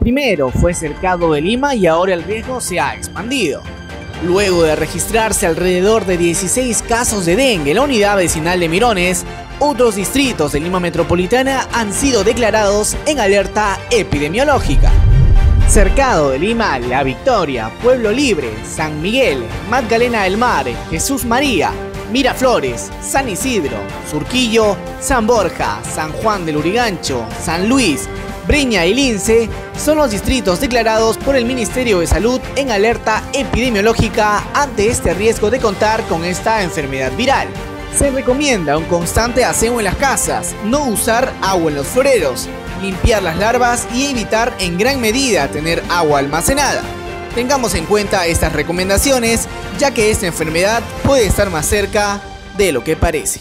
Primero fue cercado de Lima y ahora el riesgo se ha expandido. Luego de registrarse alrededor de 16 casos de dengue en la unidad vecinal de Mirones, otros distritos de Lima Metropolitana han sido declarados en alerta epidemiológica. Cercado de Lima, La Victoria, Pueblo Libre, San Miguel, Magdalena del Mar, Jesús María, Miraflores, San Isidro, Surquillo, San Borja, San Juan del Urigancho, San Luis, Breña y Lince son los distritos declarados por el Ministerio de Salud en alerta epidemiológica ante este riesgo de contar con esta enfermedad viral. Se recomienda un constante aseo en las casas, no usar agua en los floreros, limpiar las larvas y evitar en gran medida tener agua almacenada. Tengamos en cuenta estas recomendaciones ya que esta enfermedad puede estar más cerca de lo que parece.